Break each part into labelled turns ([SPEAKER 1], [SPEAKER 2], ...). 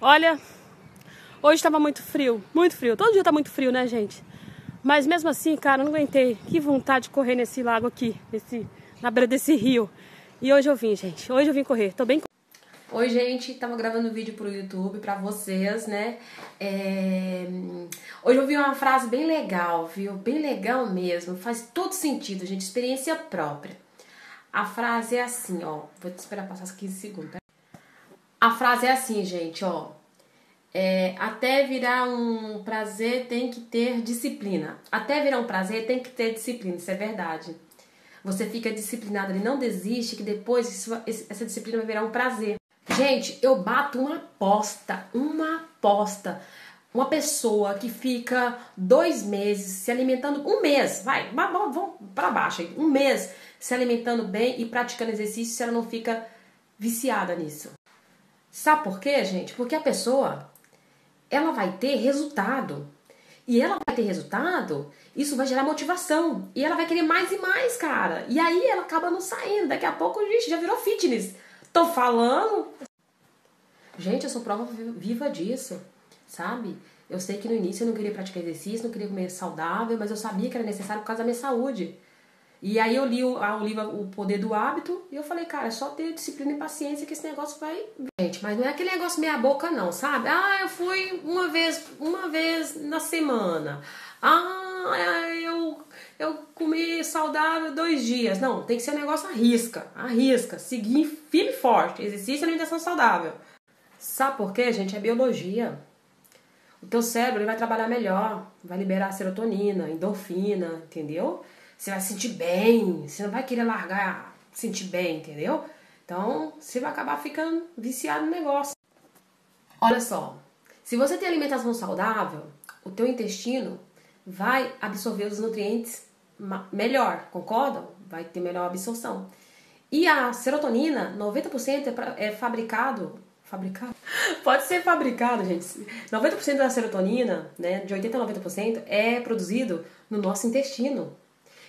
[SPEAKER 1] Olha, hoje estava muito frio, muito frio. Todo dia tá muito frio, né, gente? Mas mesmo assim, cara, não aguentei. Que vontade de correr nesse lago aqui, nesse, na beira desse rio. E hoje eu vim, gente. Hoje eu vim correr. Tô bem.
[SPEAKER 2] Oi, gente. Tava gravando um vídeo pro YouTube pra vocês, né? É... Hoje eu vi uma frase bem legal, viu? Bem legal mesmo. Faz todo sentido, gente. Experiência própria. A frase é assim, ó. Vou te esperar passar 15 segundos. A frase é assim, gente, ó. É, até virar um prazer tem que ter disciplina. Até virar um prazer tem que ter disciplina, isso é verdade. Você fica disciplinado e não desiste, que depois isso, essa disciplina vai virar um prazer. Gente, eu bato uma aposta, uma aposta. Uma pessoa que fica dois meses se alimentando, um mês, vai, vamos para baixo aí, um mês se alimentando bem e praticando exercício, se ela não fica viciada nisso. Sabe por quê, gente? Porque a pessoa, ela vai ter resultado. E ela vai ter resultado, isso vai gerar motivação. E ela vai querer mais e mais, cara. E aí ela acaba não saindo. Daqui a pouco, gente, já virou fitness. Tô falando. Gente, eu sou prova viva disso, sabe? Eu sei que no início eu não queria praticar exercício, não queria comer saudável, mas eu sabia que era necessário por causa da minha saúde. E aí eu li o, o livro O Poder do Hábito e eu falei, cara, é só ter disciplina e paciência que esse negócio vai. Gente, mas não é aquele negócio meia boca, não, sabe? Ah, eu fui uma vez, uma vez na semana. Ah, eu, eu comi saudável dois dias. Não, tem que ser um negócio arrisca, arrisca, seguir firme e forte, exercício e alimentação saudável. Sabe por quê, gente? É biologia. O teu cérebro ele vai trabalhar melhor, vai liberar serotonina, endorfina, entendeu? Você vai se sentir bem, você não vai querer largar, sentir bem, entendeu? Então, você vai acabar ficando viciado no negócio. Olha só, se você tem alimentação saudável, o teu intestino vai absorver os nutrientes melhor, concordam? Vai ter melhor absorção. E a serotonina, 90% é, pra, é fabricado fabricado? Pode ser fabricado, gente. 90% da serotonina, né, de 80 a 90% é produzido no nosso intestino.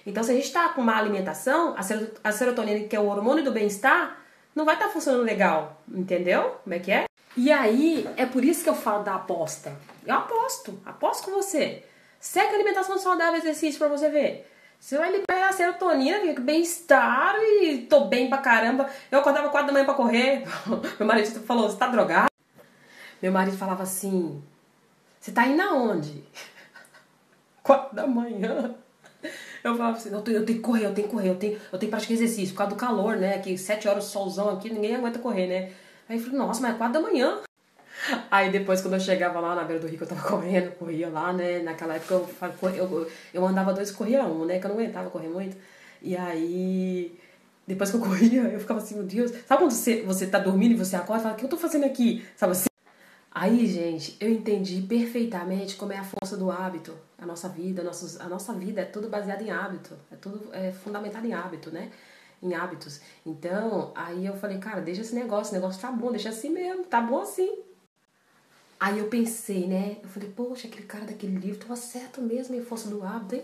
[SPEAKER 2] Então, se a gente está com má alimentação, a serotonina, que é o hormônio do bem-estar, não vai estar tá funcionando legal, entendeu? Como é que é? E aí, é por isso que eu falo da aposta. Eu aposto, aposto com você. Segue alimentação saudável, exercício para você ver. Você vai liberar a serotonina, bem-estar e tô bem pra caramba. Eu acordava quatro da manhã pra correr. Meu marido falou, você tá drogado? Meu marido falava assim, você tá indo aonde? quatro da manhã. Eu falava assim, tenho, eu tenho que correr, eu tenho que correr, eu tenho, eu tenho que praticar exercício, por causa do calor, né? Que sete horas solzão aqui, ninguém aguenta correr, né? Aí eu falei, nossa, mas é quatro da manhã. Aí depois, quando eu chegava lá na beira do rio, eu tava correndo, corria lá, né? Naquela época eu, eu, eu andava dois e corria um, né? Que eu não aguentava correr muito. E aí, depois que eu corria, eu ficava assim, meu Deus. Sabe quando você, você tá dormindo e você acorda e fala, o que eu tô fazendo aqui? Sabe assim? Aí, gente, eu entendi perfeitamente como é a força do hábito. A nossa vida, nossos, a nossa vida é tudo baseado em hábito. É tudo é fundamentado em hábito, né? Em hábitos. Então, aí eu falei, cara, deixa esse negócio, esse negócio tá bom, deixa assim mesmo, tá bom assim. Aí eu pensei, né? Eu falei, poxa, aquele cara daquele livro tava certo mesmo em força do hábito, hein?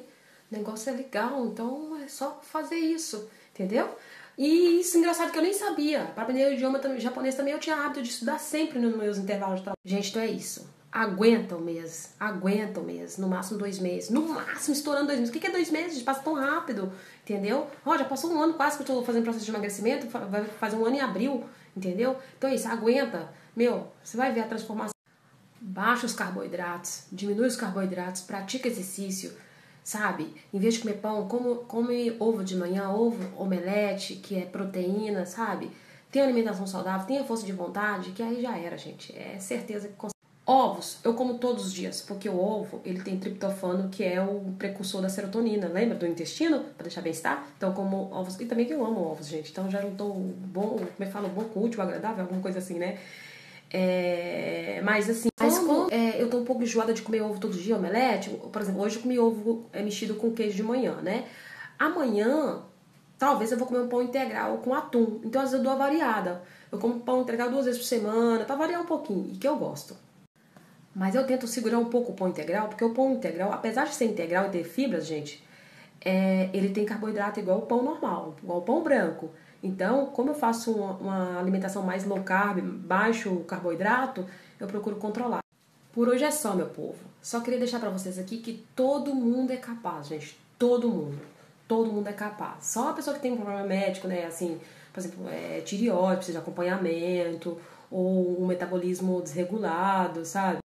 [SPEAKER 2] O negócio é legal, então é só fazer isso, entendeu? E isso engraçado que eu nem sabia. Para aprender o idioma japonês também eu tinha hábito de estudar sempre nos meus intervalos de trabalho. Gente, então é isso. Aguenta um mês, aguenta um mês, no máximo dois meses, no máximo estourando dois meses. O que é dois meses? Passa tão rápido, entendeu? Ó, já passou um ano quase que eu tô fazendo processo de emagrecimento, vai fazer um ano em abril, entendeu? Então é isso, aguenta. Meu, você vai ver a transformação. Baixa os carboidratos, diminui os carboidratos, pratica exercício, sabe? Em vez de comer pão, come, come ovo de manhã, ovo, omelete, que é proteína, sabe? Tem alimentação saudável, tenha força de vontade, que aí já era, gente. É certeza que consegue. Ovos, eu como todos os dias, porque o ovo, ele tem triptofano, que é o precursor da serotonina, lembra? Do intestino, para deixar bem-estar. Então, como ovos, e também que eu amo ovos, gente. Então, já não tô bom, como que fala? Bom útil, agradável, alguma coisa assim, né? É, mas assim, como é, eu tô um pouco enjoada de comer ovo todo dia, omelete, por exemplo, hoje eu comi ovo é, mexido com queijo de manhã, né? Amanhã, talvez eu vou comer um pão integral com atum. Então, às vezes eu dou a variada. Eu como pão integral duas vezes por semana, para variar um pouquinho, e que eu gosto. Mas eu tento segurar um pouco o pão integral, porque o pão integral, apesar de ser integral e ter fibras, gente, é, ele tem carboidrato igual o pão normal, igual o pão branco. Então, como eu faço uma, uma alimentação mais low carb, baixo carboidrato, eu procuro controlar. Por hoje é só, meu povo. Só queria deixar para vocês aqui que todo mundo é capaz, gente. Todo mundo. Todo mundo é capaz. Só a pessoa que tem um problema médico, né? Assim, por exemplo, é, tireoide, precisa de acompanhamento, ou um metabolismo desregulado, sabe?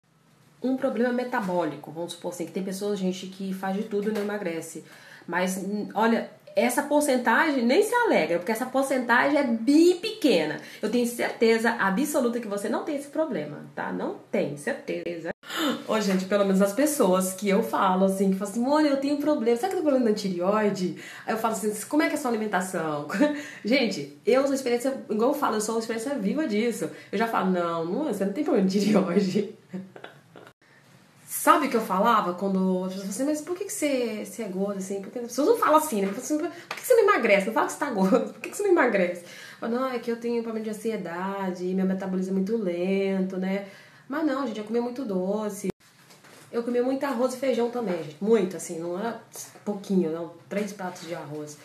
[SPEAKER 2] Um problema metabólico, vamos supor assim, que tem pessoas, gente, que faz de tudo e não emagrece. Mas, olha, essa porcentagem nem se alegra, porque essa porcentagem é bem pequena. Eu tenho certeza absoluta que você não tem esse problema, tá? Não tem, certeza. Ô, gente, pelo menos as pessoas que eu falo, assim, que falam assim, olha, eu tenho problema, sabe que eu tenho problema na tireoide? Aí eu falo assim, como é que é a sua alimentação? gente, eu sou experiência, igual eu falo, eu sou uma experiência viva disso. Eu já falo, não, não você não tem problema de tireoide. Sabe o que eu falava quando as pessoas falavam assim, mas por que, que você, você é gordo assim? Porque as pessoas não falam assim, né? Assim, por que, você não emagrece? Não fala que você tá gordo, por que, que você não emagrece? Falo, não, é que eu tenho problema de ansiedade, meu metabolismo é muito lento, né? Mas não, gente, eu comia muito doce. Eu comia muito arroz e feijão também, gente. Muito, assim, não era pouquinho, não. Três pratos de arroz.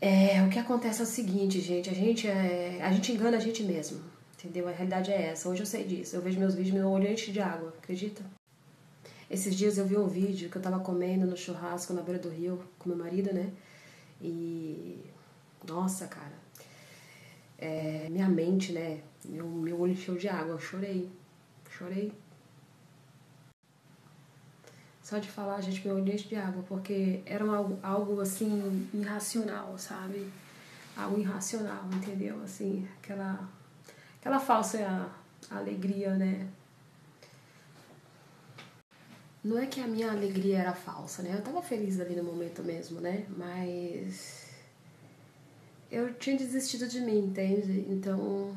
[SPEAKER 2] É, o que acontece é o seguinte, gente, a gente, é, a gente engana a gente mesmo, entendeu? A realidade é essa. Hoje eu sei disso. Eu vejo meus vídeos, meu olho enche de água, acredita? Esses dias eu vi um vídeo que eu tava comendo no churrasco na beira do rio com meu marido, né? E. Nossa, cara. É, minha mente, né? Meu, meu olho encheu de água. Eu chorei. Chorei. Só de falar, gente, meu olho enche de água, porque era algo assim, irracional, sabe? Algo irracional, entendeu? Assim, aquela, aquela falsa alegria, né? Não é que a minha alegria era falsa, né? Eu tava feliz ali no momento mesmo, né? Mas eu tinha desistido de mim, entende? Então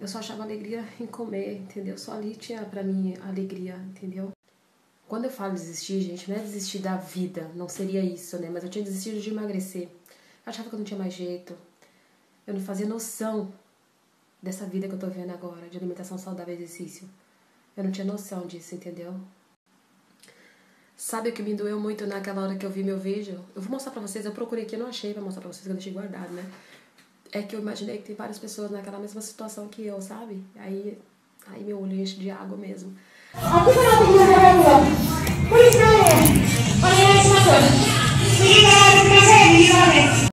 [SPEAKER 2] eu só achava alegria em comer, entendeu? Só ali tinha pra mim alegria, entendeu? Quando eu falo desistir, gente, não é desistir da vida, não seria isso, né? Mas eu tinha desistido de emagrecer. Eu achava que eu não tinha mais jeito. Eu não fazia noção dessa vida que eu tô vendo agora, de alimentação saudável e exercício. Eu não tinha noção disso, entendeu? Sabe o que me doeu muito naquela hora que eu vi meu vídeo? Eu vou mostrar pra vocês, eu procurei aqui, não achei pra mostrar pra vocês, que eu deixei guardado, né? É que eu imaginei que tem várias pessoas naquela mesma situação que eu, sabe? Aí, aí meu olho enche de água mesmo. Por isso,